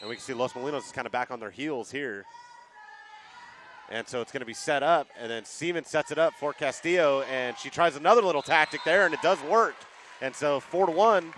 And we can see Los Molinos is kind of back on their heels here. And so it's going to be set up, and then Seaman sets it up for Castillo, and she tries another little tactic there, and it does work. And so four to one,